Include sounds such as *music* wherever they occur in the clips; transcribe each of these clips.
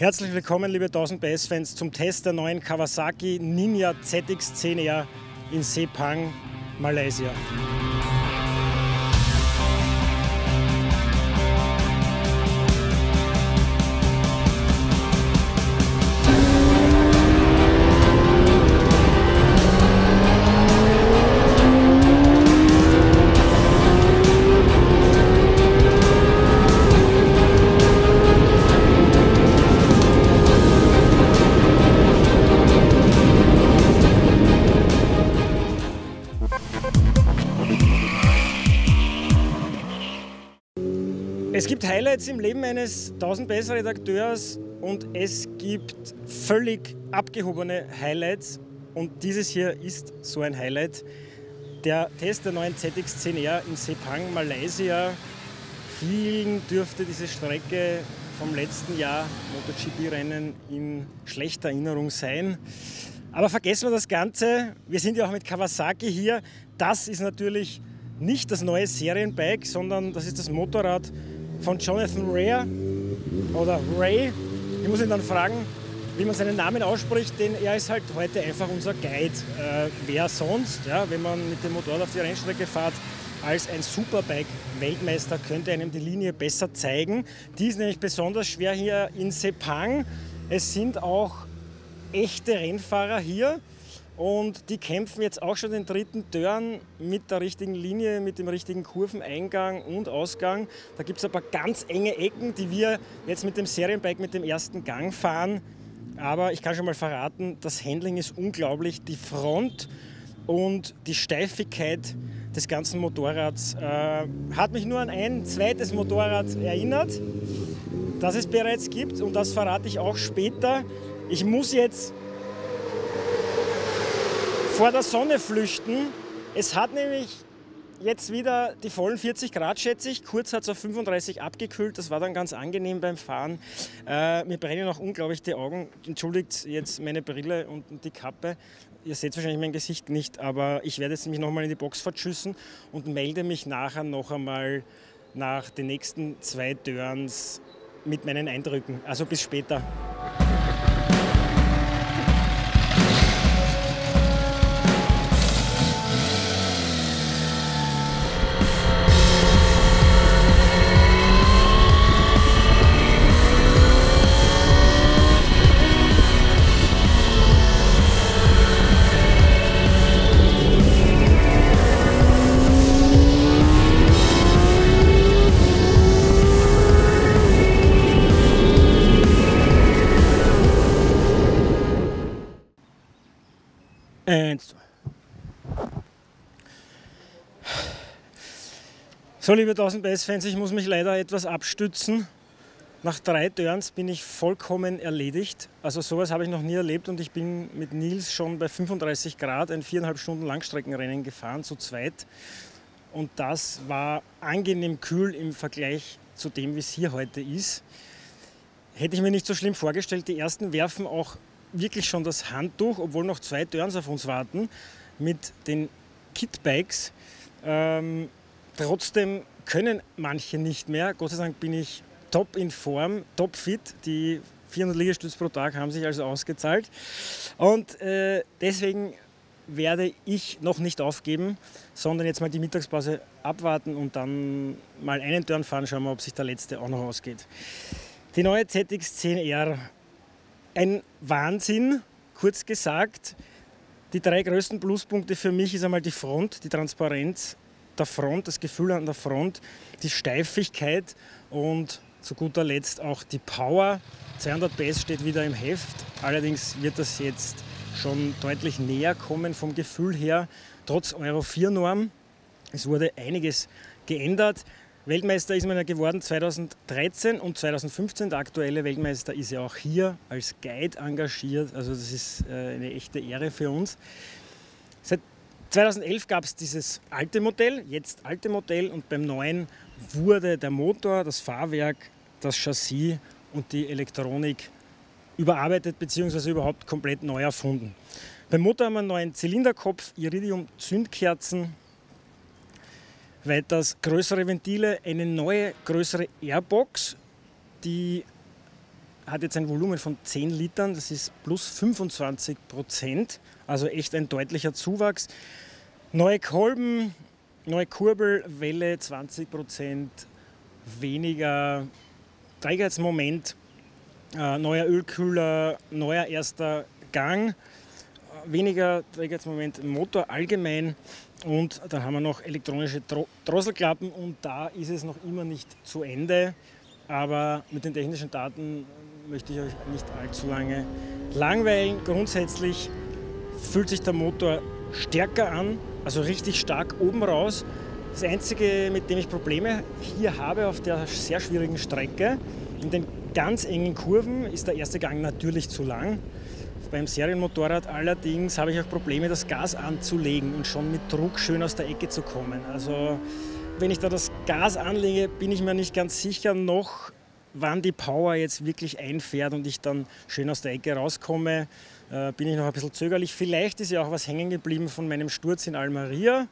Herzlich willkommen, liebe 1000 PS-Fans, zum Test der neuen Kawasaki Ninja ZX10R in Sepang, Malaysia. Highlights im Leben eines 1000 besser Redakteurs und es gibt völlig abgehobene Highlights und dieses hier ist so ein Highlight. Der Test der neuen ZX10R in Sepang, Malaysia. Vielen dürfte diese Strecke vom letzten Jahr MotoGP-Rennen in schlechter Erinnerung sein. Aber vergessen wir das Ganze. Wir sind ja auch mit Kawasaki hier. Das ist natürlich nicht das neue Serienbike, sondern das ist das Motorrad von Jonathan Ray oder Ray. Ich muss ihn dann fragen, wie man seinen Namen ausspricht, denn er ist halt heute einfach unser Guide. Äh, wer sonst, ja, wenn man mit dem Motorrad auf die Rennstrecke fährt, als ein Superbike-Weltmeister könnte einem die Linie besser zeigen. Die ist nämlich besonders schwer hier in Sepang. Es sind auch echte Rennfahrer hier. Und die kämpfen jetzt auch schon den dritten Turn mit der richtigen Linie, mit dem richtigen Kurveneingang und Ausgang. Da gibt es paar ganz enge Ecken, die wir jetzt mit dem Serienbike mit dem ersten Gang fahren. Aber ich kann schon mal verraten, das Handling ist unglaublich. Die Front und die Steifigkeit des ganzen Motorrads äh, hat mich nur an ein zweites Motorrad erinnert, das es bereits gibt. Und das verrate ich auch später. Ich muss jetzt vor der Sonne flüchten. Es hat nämlich jetzt wieder die vollen 40 Grad, schätze ich. Kurz hat es auf 35 abgekühlt. Das war dann ganz angenehm beim Fahren. Äh, mir brennen auch unglaublich die Augen. Entschuldigt jetzt meine Brille und die Kappe. Ihr seht wahrscheinlich mein Gesicht nicht, aber ich werde jetzt mich nochmal in die Box verschüssen und melde mich nachher noch einmal nach den nächsten zwei Turns mit meinen Eindrücken. Also bis später. So, liebe 1000 PS-Fans, ich muss mich leider etwas abstützen. Nach drei Turns bin ich vollkommen erledigt. Also sowas habe ich noch nie erlebt und ich bin mit Nils schon bei 35 Grad ein viereinhalb Stunden Langstreckenrennen gefahren, zu zweit. Und das war angenehm kühl im Vergleich zu dem, wie es hier heute ist. Hätte ich mir nicht so schlimm vorgestellt. Die ersten werfen auch wirklich schon das Handtuch, obwohl noch zwei Turns auf uns warten, mit den Kitbikes. Ähm, trotzdem können manche nicht mehr. Gott sei Dank bin ich top in Form, top fit. Die 400 Liegestütze pro Tag haben sich also ausgezahlt. Und äh, deswegen werde ich noch nicht aufgeben, sondern jetzt mal die Mittagspause abwarten und dann mal einen Turn fahren, schauen wir, ob sich der letzte auch noch ausgeht. Die neue ZX10R ein Wahnsinn, kurz gesagt. Die drei größten Pluspunkte für mich ist einmal die Front, die Transparenz der Front, das Gefühl an der Front, die Steifigkeit und zu guter Letzt auch die Power. 200 PS steht wieder im Heft, allerdings wird das jetzt schon deutlich näher kommen vom Gefühl her, trotz Euro 4 Norm. Es wurde einiges geändert. Weltmeister ist man ja geworden 2013 und 2015. Der aktuelle Weltmeister ist ja auch hier als Guide engagiert. Also das ist äh, eine echte Ehre für uns. Seit 2011 gab es dieses alte Modell, jetzt alte Modell und beim neuen wurde der Motor, das Fahrwerk, das Chassis und die Elektronik überarbeitet bzw. überhaupt komplett neu erfunden. Beim Motor haben wir einen neuen Zylinderkopf, Iridium-Zündkerzen, Weiters größere Ventile, eine neue größere Airbox, die hat jetzt ein Volumen von 10 Litern, das ist plus 25 Prozent, also echt ein deutlicher Zuwachs. Neue Kolben, neue Kurbelwelle, 20 Prozent weniger Trägheitsmoment, äh, neuer Ölkühler, neuer erster Gang, weniger Trägheitsmoment im Motor allgemein und dann haben wir noch elektronische Drosselklappen und da ist es noch immer nicht zu Ende. Aber mit den technischen Daten möchte ich euch nicht allzu lange langweilen. Grundsätzlich fühlt sich der Motor stärker an, also richtig stark oben raus. Das Einzige, mit dem ich Probleme hier habe auf der sehr schwierigen Strecke, in den ganz engen Kurven ist der erste Gang natürlich zu lang. Beim Serienmotorrad allerdings habe ich auch Probleme, das Gas anzulegen und schon mit Druck schön aus der Ecke zu kommen. Also wenn ich da das Gas anlege, bin ich mir nicht ganz sicher noch, wann die Power jetzt wirklich einfährt und ich dann schön aus der Ecke rauskomme. Äh, bin ich noch ein bisschen zögerlich. Vielleicht ist ja auch was hängen geblieben von meinem Sturz in Almeria.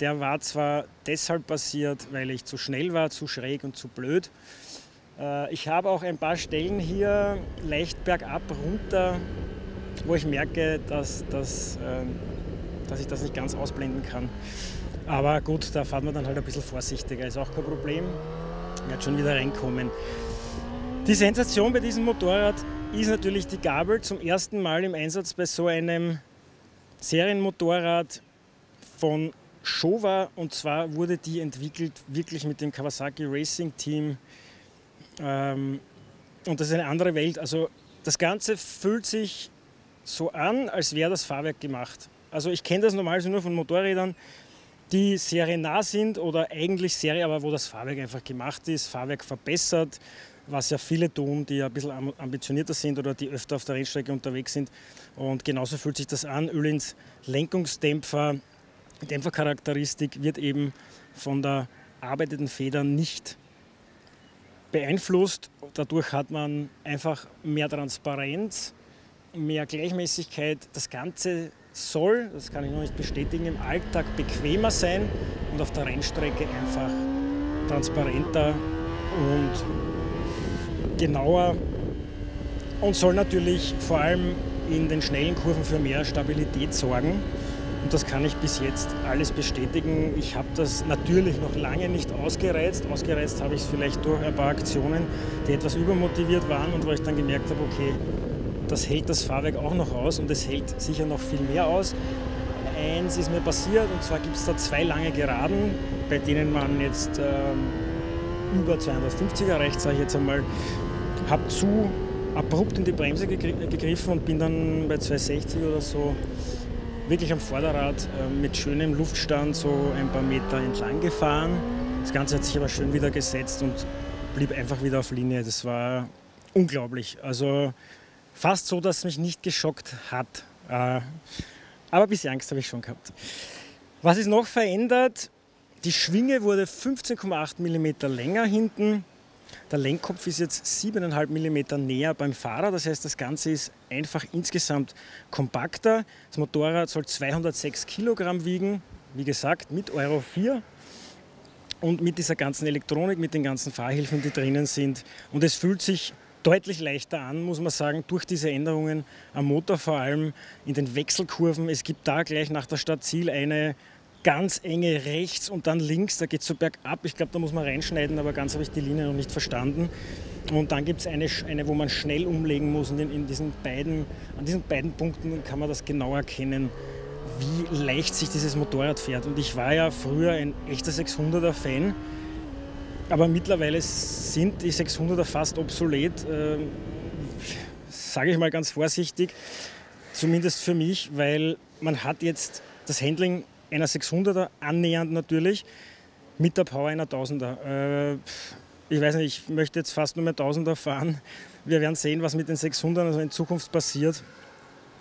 Der war zwar deshalb passiert, weil ich zu schnell war, zu schräg und zu blöd. Äh, ich habe auch ein paar Stellen hier leicht bergab runter, wo ich merke, dass, dass, ähm, dass ich das nicht ganz ausblenden kann. Aber gut, da fahren wir dann halt ein bisschen vorsichtiger, ist auch kein Problem. Werde schon wieder reinkommen. Die Sensation bei diesem Motorrad ist natürlich die Gabel. Zum ersten Mal im Einsatz bei so einem Serienmotorrad von Showa und zwar wurde die entwickelt wirklich mit dem Kawasaki Racing Team ähm, und das ist eine andere Welt. Also das Ganze fühlt sich so an, als wäre das Fahrwerk gemacht. Also ich kenne das normalerweise nur von Motorrädern, die seriennah sind oder eigentlich Serie, aber wo das Fahrwerk einfach gemacht ist, Fahrwerk verbessert, was ja viele tun, die ein bisschen ambitionierter sind oder die öfter auf der Rennstrecke unterwegs sind. Und genauso fühlt sich das an. Öhlins Lenkungsdämpfer, Dämpfercharakteristik wird eben von der arbeiteten Feder nicht beeinflusst. Dadurch hat man einfach mehr Transparenz, mehr Gleichmäßigkeit. Das Ganze soll, das kann ich noch nicht bestätigen, im Alltag bequemer sein und auf der Rennstrecke einfach transparenter und genauer und soll natürlich vor allem in den schnellen Kurven für mehr Stabilität sorgen. Und das kann ich bis jetzt alles bestätigen. Ich habe das natürlich noch lange nicht ausgereizt. Ausgereizt habe ich es vielleicht durch ein paar Aktionen, die etwas übermotiviert waren und wo ich dann gemerkt habe, okay, das hält das Fahrwerk auch noch aus und es hält sicher noch viel mehr aus. Eins ist mir passiert und zwar gibt es da zwei lange Geraden, bei denen man jetzt ähm, über 250 erreicht, sage ich jetzt einmal. Habe zu abrupt in die Bremse gegriffen und bin dann bei 260 oder so wirklich am Vorderrad äh, mit schönem Luftstand so ein paar Meter entlang gefahren. Das Ganze hat sich aber schön wieder gesetzt und blieb einfach wieder auf Linie. Das war unglaublich. Also fast so, dass es mich nicht geschockt hat. Äh, aber ein bisschen Angst habe ich schon gehabt. Was ist noch verändert? Die Schwinge wurde 15,8 mm länger hinten. Der Lenkkopf ist jetzt 7,5 mm näher beim Fahrer. Das heißt, das Ganze ist einfach insgesamt kompakter. Das Motorrad soll 206 Kilogramm wiegen. Wie gesagt, mit Euro 4 und mit dieser ganzen Elektronik, mit den ganzen Fahrhilfen, die drinnen sind. Und es fühlt sich deutlich leichter an, muss man sagen, durch diese Änderungen am Motor, vor allem in den Wechselkurven. Es gibt da gleich nach der Stadt Ziel eine ganz enge rechts und dann links, da geht es so bergab. Ich glaube, da muss man reinschneiden, aber ganz habe ich die Linie noch nicht verstanden. Und dann gibt es eine, eine, wo man schnell umlegen muss und in, in, diesen beiden, an diesen beiden Punkten kann man das genau erkennen, wie leicht sich dieses Motorrad fährt. Und ich war ja früher ein echter 600er Fan, aber mittlerweile sind die 600er fast obsolet, äh, sage ich mal ganz vorsichtig, zumindest für mich, weil man hat jetzt das Handling einer 600er, annähernd natürlich, mit der Power einer 1000er. Äh, ich weiß nicht, ich möchte jetzt fast nur mehr 1000er fahren. Wir werden sehen, was mit den 600ern also in Zukunft passiert.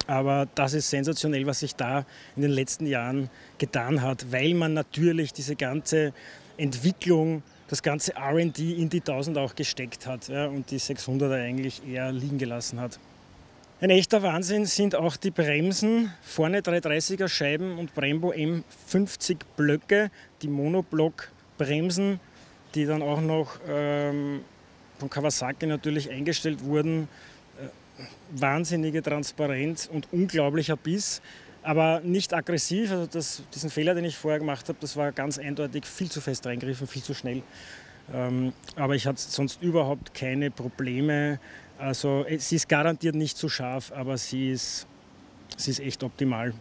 Aber das ist sensationell, was sich da in den letzten Jahren getan hat, weil man natürlich diese ganze Entwicklung, das ganze RD in die 1000 auch gesteckt hat ja, und die 600er eigentlich eher liegen gelassen hat. Ein echter Wahnsinn sind auch die Bremsen. Vorne 330er Scheiben und Brembo M50 Blöcke, die Monoblock-Bremsen, die dann auch noch ähm, von Kawasaki natürlich eingestellt wurden. Äh, wahnsinnige Transparenz und unglaublicher Biss, aber nicht aggressiv. Also das, diesen Fehler, den ich vorher gemacht habe, das war ganz eindeutig viel zu fest reingriffen, viel zu schnell. Ähm, aber ich hatte sonst überhaupt keine Probleme. Also sie ist garantiert nicht zu scharf, aber sie ist, sie ist echt optimal.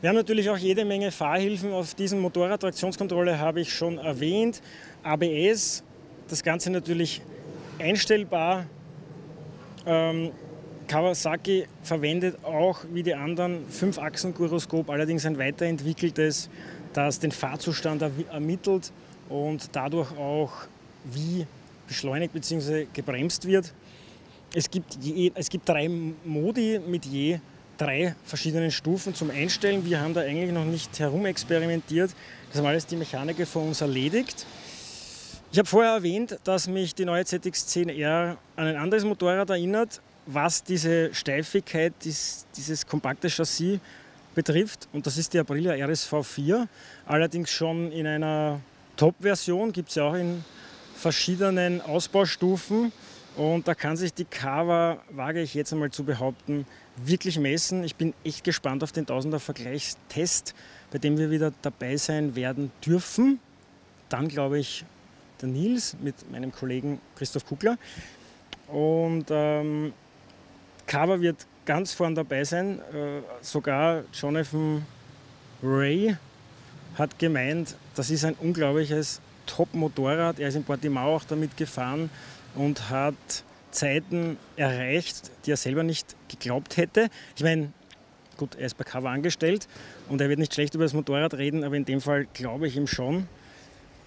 Wir haben natürlich auch jede Menge Fahrhilfen auf diesem Motorrad. Traktionskontrolle habe ich schon erwähnt. ABS, das Ganze natürlich einstellbar. Ähm, Kawasaki verwendet auch wie die anderen Fünf-Achsen-Gyroskop, allerdings ein weiterentwickeltes, das den Fahrzustand ermittelt und dadurch auch wie beschleunigt bzw. gebremst wird. Es gibt, je, es gibt drei Modi mit je drei verschiedenen Stufen zum Einstellen. Wir haben da eigentlich noch nicht herumexperimentiert. Das haben alles die Mechaniker für uns erledigt. Ich habe vorher erwähnt, dass mich die neue ZX10R an ein anderes Motorrad erinnert, was diese Steifigkeit, dieses kompakte Chassis betrifft. Und das ist die Aprilia RSV 4. Allerdings schon in einer Top-Version, gibt es ja auch in verschiedenen Ausbaustufen. Und da kann sich die Kava, wage ich jetzt einmal zu behaupten, wirklich messen. Ich bin echt gespannt auf den 1000er Vergleichstest, bei dem wir wieder dabei sein werden dürfen. Dann glaube ich der Nils mit meinem Kollegen Christoph Kugler. Und ähm, Kava wird ganz vorn dabei sein. Äh, sogar Jonathan Ray hat gemeint, das ist ein unglaubliches Top-Motorrad. Er ist in Portimao auch damit gefahren und hat Zeiten erreicht, die er selber nicht geglaubt hätte. Ich meine, gut, er ist bei Cover angestellt und er wird nicht schlecht über das Motorrad reden, aber in dem Fall glaube ich ihm schon.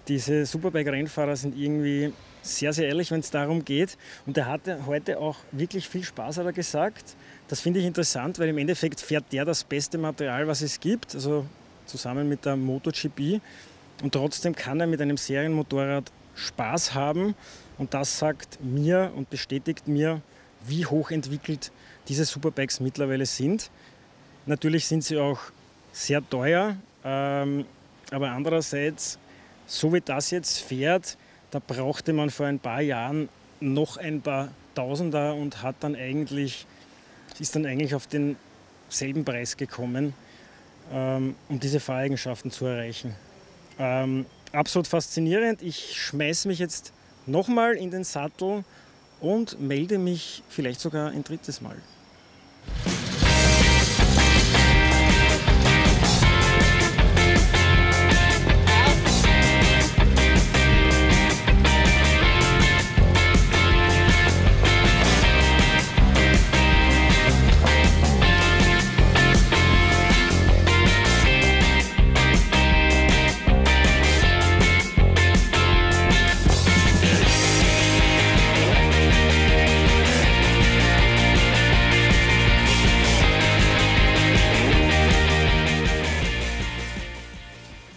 Diese Superbike-Rennfahrer sind irgendwie sehr, sehr ehrlich, wenn es darum geht. Und er hatte heute auch wirklich viel Spaß, hat er gesagt. Das finde ich interessant, weil im Endeffekt fährt der das beste Material, was es gibt, also zusammen mit der MotoGP. Und trotzdem kann er mit einem Serienmotorrad Spaß haben. Und das sagt mir und bestätigt mir, wie hochentwickelt diese Superbikes mittlerweile sind. Natürlich sind sie auch sehr teuer, ähm, aber andererseits, so wie das jetzt fährt, da brauchte man vor ein paar Jahren noch ein paar Tausender und hat dann eigentlich, ist dann eigentlich auf denselben Preis gekommen, ähm, um diese Fahreigenschaften zu erreichen. Ähm, absolut faszinierend. Ich schmeiße mich jetzt nochmal in den Sattel und melde mich vielleicht sogar ein drittes Mal.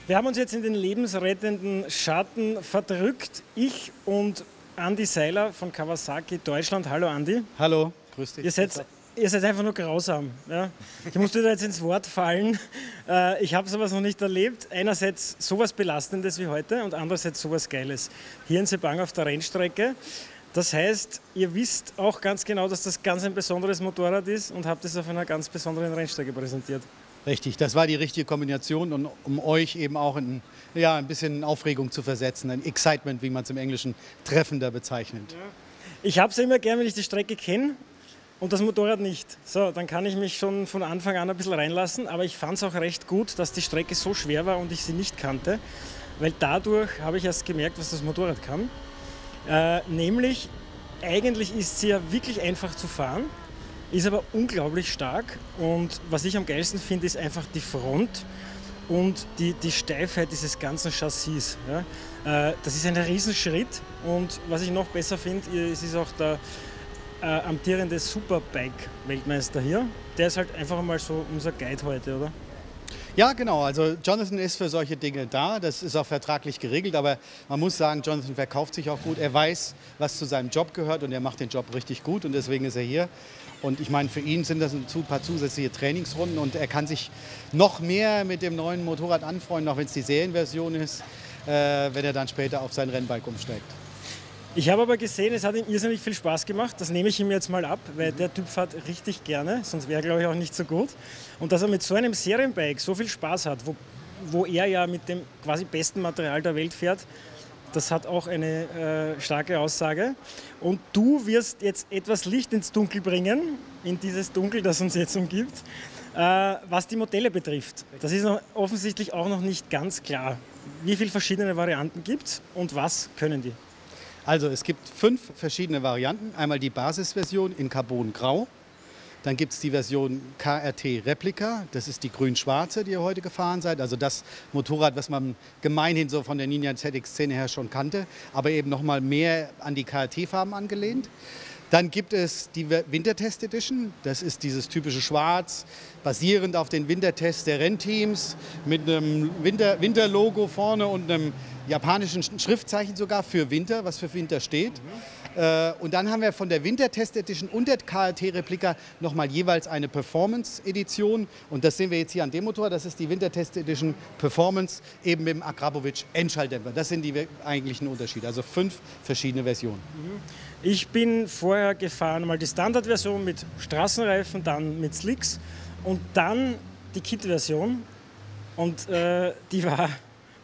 Wir haben uns jetzt in den lebensrettenden Schatten verdrückt. Ich und Andy Seiler von Kawasaki Deutschland. Hallo Andy. Hallo, grüß dich. Ihr seid, ihr seid einfach nur grausam. Ja? Ich musste da jetzt ins Wort fallen. Äh, ich habe sowas noch nicht erlebt. Einerseits sowas Belastendes wie heute und andererseits sowas Geiles. Hier in Sepang auf der Rennstrecke. Das heißt, ihr wisst auch ganz genau, dass das ganz ein besonderes Motorrad ist und habt es auf einer ganz besonderen Rennstrecke präsentiert. Richtig, das war die richtige Kombination und um euch eben auch in, ja, ein bisschen Aufregung zu versetzen, ein Excitement, wie man es im Englischen treffender bezeichnet. Ich habe es immer gern, wenn ich die Strecke kenne und das Motorrad nicht. So, dann kann ich mich schon von Anfang an ein bisschen reinlassen, aber ich fand es auch recht gut, dass die Strecke so schwer war und ich sie nicht kannte, weil dadurch habe ich erst gemerkt, was das Motorrad kann. Äh, nämlich, eigentlich ist sie ja wirklich einfach zu fahren ist aber unglaublich stark und was ich am geilsten finde, ist einfach die Front und die, die Steifheit dieses ganzen Chassis. Ja. Äh, das ist ein Riesenschritt und was ich noch besser finde, es ist auch der äh, amtierende Superbike-Weltmeister hier. Der ist halt einfach mal so unser Guide heute, oder? Ja, genau. Also Jonathan ist für solche Dinge da. Das ist auch vertraglich geregelt. Aber man muss sagen, Jonathan verkauft sich auch gut. Er weiß, was zu seinem Job gehört und er macht den Job richtig gut. Und deswegen ist er hier. Und ich meine, für ihn sind das ein paar zusätzliche Trainingsrunden und er kann sich noch mehr mit dem neuen Motorrad anfreunden, auch wenn es die Serienversion ist, äh, wenn er dann später auf sein Rennbike umsteigt. Ich habe aber gesehen, es hat ihm irrsinnig viel Spaß gemacht. Das nehme ich ihm jetzt mal ab, weil der Typ fährt richtig gerne, sonst wäre er, glaube ich, auch nicht so gut. Und dass er mit so einem Serienbike so viel Spaß hat, wo, wo er ja mit dem quasi besten Material der Welt fährt, das hat auch eine äh, starke Aussage. Und du wirst jetzt etwas Licht ins Dunkel bringen, in dieses Dunkel, das uns jetzt umgibt, äh, was die Modelle betrifft. Das ist noch offensichtlich auch noch nicht ganz klar. Wie viele verschiedene Varianten gibt es und was können die? Also es gibt fünf verschiedene Varianten. Einmal die Basisversion in Carbon Grau. Dann gibt es die Version KRT Replika, das ist die grün-schwarze, die ihr heute gefahren seid. Also das Motorrad, was man gemeinhin so von der Ninja ZX-Szene her schon kannte, aber eben nochmal mehr an die KRT-Farben angelehnt. Dann gibt es die Wintertest Edition. Das ist dieses typische Schwarz, basierend auf den Wintertests der Rennteams, mit einem Winter Winterlogo vorne und einem japanischen Schriftzeichen sogar für Winter, was für Winter steht. Mhm. und dann haben wir von der Wintertest Edition und der KRT-Replika nochmal jeweils eine Performance-Edition. Und das sehen wir jetzt hier an dem Motor. Das ist die Wintertest Edition Performance, eben mit dem Akrapovic Endschalldämpfer. Das sind die eigentlichen Unterschiede. Also fünf verschiedene Versionen. Mhm. Ich bin vorher gefahren, mal die Standardversion mit Straßenreifen, dann mit Slicks und dann die Kit-Version. Und äh, die war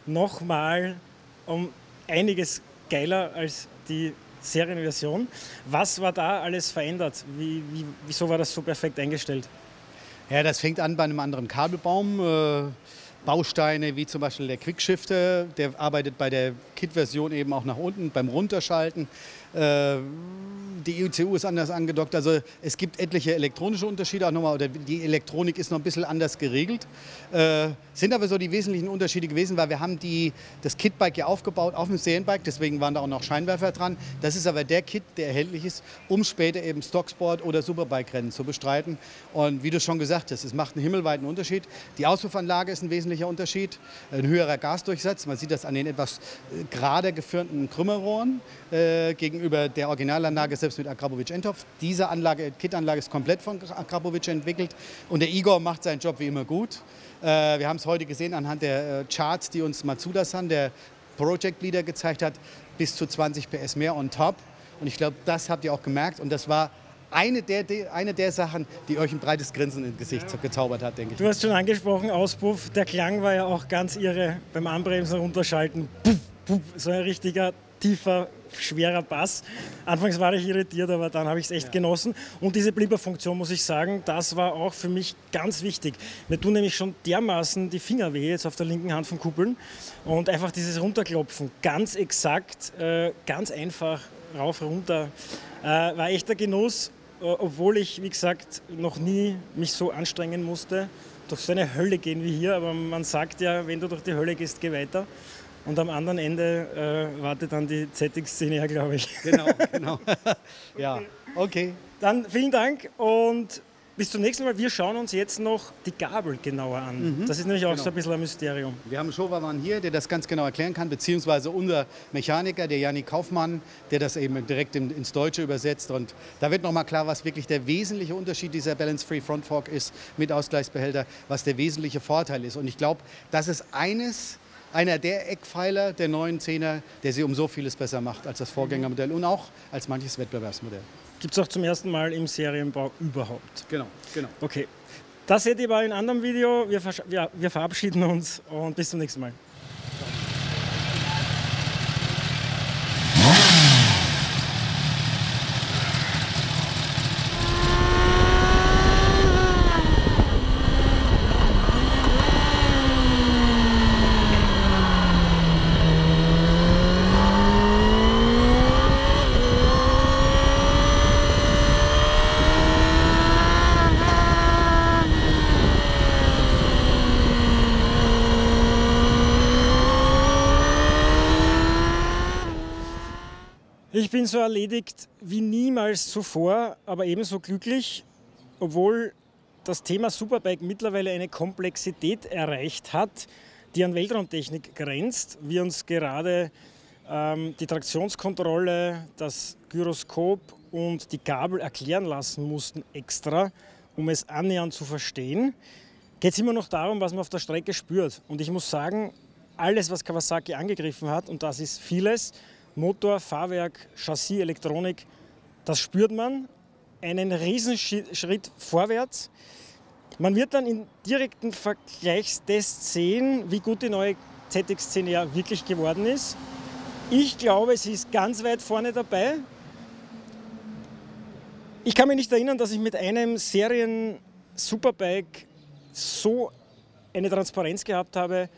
nochmal um einiges geiler als die Serienversion. Was war da alles verändert? Wie, wie, wieso war das so perfekt eingestellt? Ja, das fängt an bei einem anderen Kabelbaum. Äh, Bausteine wie zum Beispiel der Quickshifter, der arbeitet bei der Kit-Version eben auch nach unten beim Runterschalten. Äh, die ECU ist anders angedockt. Also es gibt etliche elektronische Unterschiede auch nochmal. Oder die Elektronik ist noch ein bisschen anders geregelt. Äh, sind aber so die wesentlichen Unterschiede gewesen, weil wir haben die, das Kitbike ja aufgebaut auf dem Serienbike. Deswegen waren da auch noch Scheinwerfer dran. Das ist aber der Kit, der erhältlich ist, um später eben Stocksport oder Superbike-Rennen zu bestreiten. Und wie du schon gesagt hast, es macht einen himmelweiten Unterschied. Die Auspuffanlage ist ein wesentlicher Unterschied. Ein höherer Gasdurchsatz. Man sieht das an den etwas äh, gerade geführten Krümmerrohren äh, gegenüber der Originalanlage selbst mit Akrapovic Entopf. Diese Anlage, Kit-Anlage ist komplett von Akrapovic entwickelt und der Igor macht seinen Job wie immer gut. Äh, wir haben es heute gesehen anhand der äh, Charts, die uns Matsuda-san, der Project Leader, gezeigt hat, bis zu 20 PS mehr on top. Und ich glaube, das habt ihr auch gemerkt und das war eine der, eine der Sachen, die euch ein breites Grinsen ins Gesicht gezaubert hat, denke ich. Du hast schon angesprochen, Auspuff. Der Klang war ja auch ganz irre beim Anbremsen, Runterschalten. Puff, puff, so ein richtiger tiefer, schwerer Bass. Anfangs war ich irritiert, aber dann habe ich es echt ja. genossen. Und diese Blipper-Funktion, muss ich sagen, das war auch für mich ganz wichtig. Mir tun nämlich schon dermaßen die Finger weh jetzt auf der linken Hand von Kuppeln. Und einfach dieses Runterklopfen, ganz exakt, äh, ganz einfach, rauf, runter, äh, war echter Genuss. Äh, obwohl ich, wie gesagt, noch nie mich so anstrengen musste, durch so eine Hölle gehen wie hier. Aber man sagt ja, wenn du durch die Hölle gehst, geh weiter. Und am anderen Ende äh, wartet dann die ZX-Szene her, glaube ich. Genau, *laughs* genau. *laughs* ja, okay. Dann vielen Dank und bis zum nächsten Mal. Wir schauen uns jetzt noch die Gabel genauer an. Mhm. Das ist nämlich auch genau. so ein bisschen ein Mysterium. Wir haben einen Schovermann hier, der das ganz genau erklären kann, beziehungsweise unser Mechaniker, der Janik Kaufmann, der das eben direkt ins Deutsche übersetzt. Und da wird nochmal klar, was wirklich der wesentliche Unterschied dieser Balance-Free Front Fork ist mit Ausgleichsbehälter, was der wesentliche Vorteil ist. Und ich glaube, das ist eines einer der Eckpfeiler der neuen Zehner, der sie um so vieles besser macht als das Vorgängermodell und auch als manches Wettbewerbsmodell. Gibt es auch zum ersten Mal im Serienbau überhaupt. Genau, genau. Okay. Das seht ihr bei einem anderen Video. Wir, wir, wir verabschieden uns und bis zum nächsten Mal. Ich bin so erledigt wie niemals zuvor, aber ebenso glücklich, obwohl das Thema Superbike mittlerweile eine Komplexität erreicht hat, die an Weltraumtechnik grenzt. Wir uns gerade ähm, die Traktionskontrolle, das Gyroskop und die Gabel erklären lassen mussten extra, um es annähernd zu verstehen. Geht es immer noch darum, was man auf der Strecke spürt. Und ich muss sagen, alles, was Kawasaki angegriffen hat, und das ist vieles, Motor, Fahrwerk, Chassis, Elektronik, das spürt man. Einen Riesenschritt vorwärts. Man wird dann in direkten Vergleichstests sehen, wie gut die neue ZX10R wirklich geworden ist. Ich glaube, sie ist ganz weit vorne dabei. Ich kann mich nicht erinnern, dass ich mit einem Serien-Superbike so eine Transparenz gehabt habe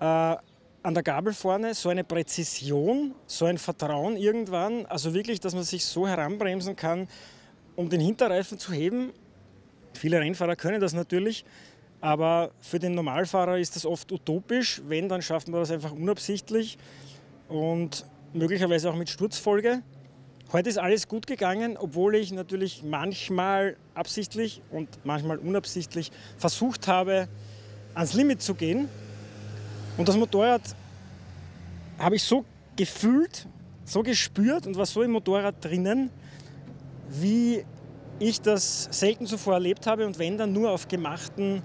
äh, an der Gabel vorne, so eine Präzision, so ein Vertrauen irgendwann. Also wirklich, dass man sich so heranbremsen kann, um den Hinterreifen zu heben. Viele Rennfahrer können das natürlich, aber für den Normalfahrer ist das oft utopisch. Wenn, dann schafft man das einfach unabsichtlich und möglicherweise auch mit Sturzfolge. Heute ist alles gut gegangen, obwohl ich natürlich manchmal absichtlich und manchmal unabsichtlich versucht habe, ans Limit zu gehen. Und das Motorrad habe ich so gefühlt, so gespürt und war so im Motorrad drinnen, wie ich das selten zuvor erlebt habe und wenn dann nur auf gemachten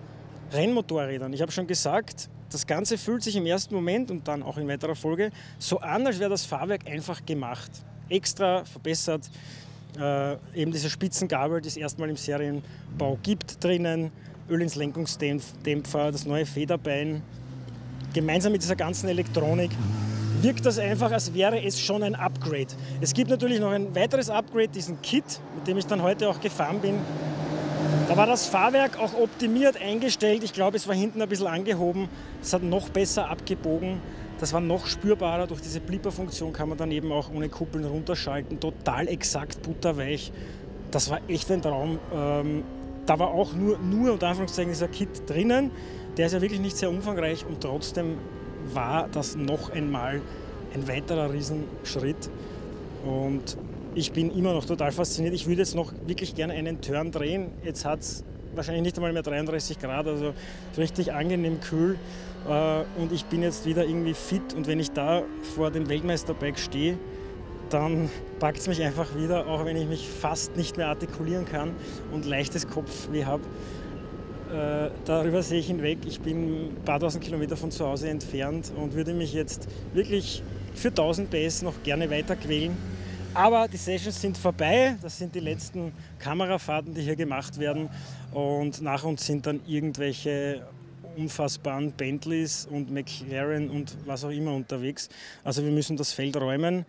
Rennmotorrädern. Ich habe schon gesagt, das Ganze fühlt sich im ersten Moment und dann auch in weiterer Folge so an, als wäre das Fahrwerk einfach gemacht. Extra verbessert. Äh, eben diese Spitzengabel, die es erstmal im Serienbau gibt drinnen. Öl ins Lenkungsdämpfer, das neue Federbein. Gemeinsam mit dieser ganzen Elektronik wirkt das einfach, als wäre es schon ein Upgrade. Es gibt natürlich noch ein weiteres Upgrade, diesen Kit, mit dem ich dann heute auch gefahren bin. Da war das Fahrwerk auch optimiert eingestellt. Ich glaube, es war hinten ein bisschen angehoben. Es hat noch besser abgebogen. Das war noch spürbarer. Durch diese Blipper-Funktion kann man dann eben auch ohne Kuppeln runterschalten. Total exakt butterweich. Das war echt ein Traum. Ähm, da war auch nur, nur unter Anführungszeichen dieser Kit drinnen. Der ist ja wirklich nicht sehr umfangreich und trotzdem war das noch einmal ein weiterer Riesenschritt. Und ich bin immer noch total fasziniert. Ich würde jetzt noch wirklich gerne einen Turn drehen. Jetzt hat es wahrscheinlich nicht einmal mehr 33 Grad, also richtig angenehm kühl. Äh, und ich bin jetzt wieder irgendwie fit. Und wenn ich da vor dem Weltmeisterbike stehe, dann packt es mich einfach wieder, auch wenn ich mich fast nicht mehr artikulieren kann und leichtes Kopfweh habe. Äh, darüber sehe ich hinweg. Ich bin ein paar tausend Kilometer von zu Hause entfernt und würde mich jetzt wirklich für 1000 PS noch gerne weiter quälen. Aber die Sessions sind vorbei. Das sind die letzten Kamerafahrten, die hier gemacht werden. Und nach uns sind dann irgendwelche unfassbaren Bentleys und McLaren und was auch immer unterwegs. Also wir müssen das Feld räumen.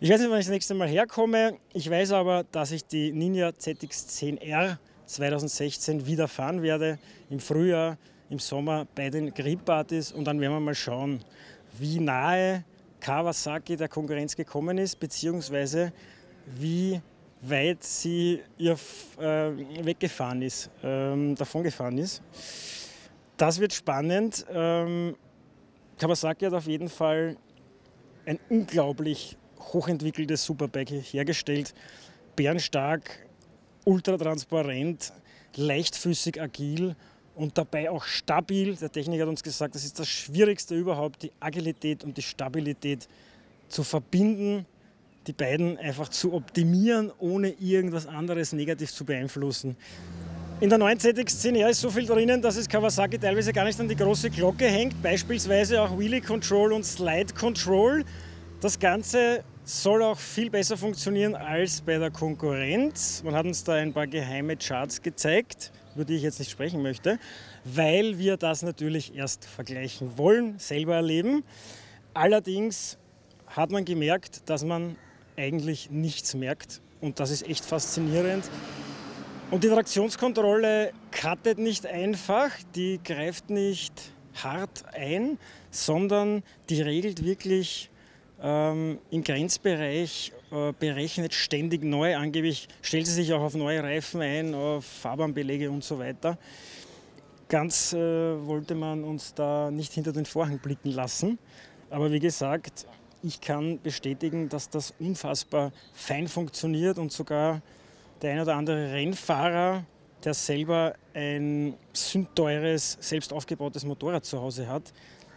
Ich weiß nicht, wann ich das nächste Mal herkomme. Ich weiß aber, dass ich die Ninja ZX10R 2016 wieder fahren werde, im Frühjahr, im Sommer bei den Grillpartys und dann werden wir mal schauen, wie nahe Kawasaki der Konkurrenz gekommen ist, beziehungsweise wie weit sie ihr äh, weggefahren ist, ähm, davongefahren ist. Das wird spannend. Ähm, Kawasaki hat auf jeden Fall ein unglaublich hochentwickeltes Superbike hergestellt. Bärenstark, ultratransparent, leichtfüßig, agil und dabei auch stabil. Der Techniker hat uns gesagt, das ist das Schwierigste überhaupt, die Agilität und die Stabilität zu verbinden, die beiden einfach zu optimieren, ohne irgendwas anderes negativ zu beeinflussen. In der neuen ZX10R ist so viel drinnen, dass es Kawasaki teilweise gar nicht an die große Glocke hängt, beispielsweise auch Wheelie Control und Slide Control. Das Ganze soll auch viel besser funktionieren als bei der Konkurrenz. Man hat uns da ein paar geheime Charts gezeigt, über die ich jetzt nicht sprechen möchte, weil wir das natürlich erst vergleichen wollen, selber erleben. Allerdings hat man gemerkt, dass man eigentlich nichts merkt und das ist echt faszinierend. Und die Traktionskontrolle cuttet nicht einfach, die greift nicht hart ein, sondern die regelt wirklich ähm, im Grenzbereich äh, berechnet ständig neu. Angeblich stellt sie sich auch auf neue Reifen ein, auf Fahrbahnbelege und so weiter. Ganz äh, wollte man uns da nicht hinter den Vorhang blicken lassen. Aber wie gesagt, ich kann bestätigen, dass das unfassbar fein funktioniert und sogar der ein oder andere Rennfahrer, der selber ein sündteures, selbst aufgebautes Motorrad zu Hause hat,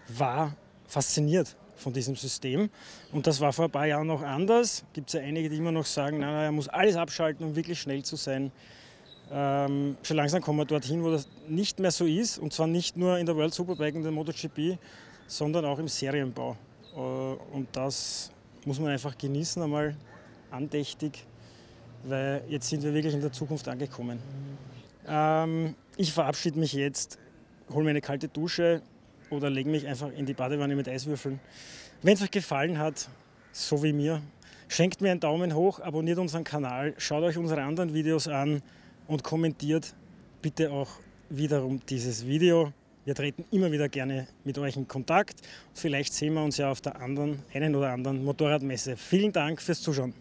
war fasziniert von diesem System. Und das war vor ein paar Jahren noch anders. Gibt es ja einige, die immer noch sagen, nein, er muss alles abschalten, um wirklich schnell zu sein. Ähm, schon langsam kommen wir dorthin, wo das nicht mehr so ist. Und zwar nicht nur in der World Superbike und der MotoGP, sondern auch im Serienbau. Äh, und das muss man einfach genießen, einmal andächtig, weil jetzt sind wir wirklich in der Zukunft angekommen. Ähm, ich verabschiede mich jetzt, hole mir eine kalte Dusche oder lege mich einfach in die Badewanne mit Eiswürfeln. Wenn es euch gefallen hat, so wie mir, schenkt mir einen Daumen hoch, abonniert unseren Kanal, schaut euch unsere anderen Videos an und kommentiert bitte auch wiederum dieses Video. Wir treten immer wieder gerne mit euch in Kontakt. Vielleicht sehen wir uns ja auf der anderen, einen oder anderen Motorradmesse. Vielen Dank fürs Zuschauen.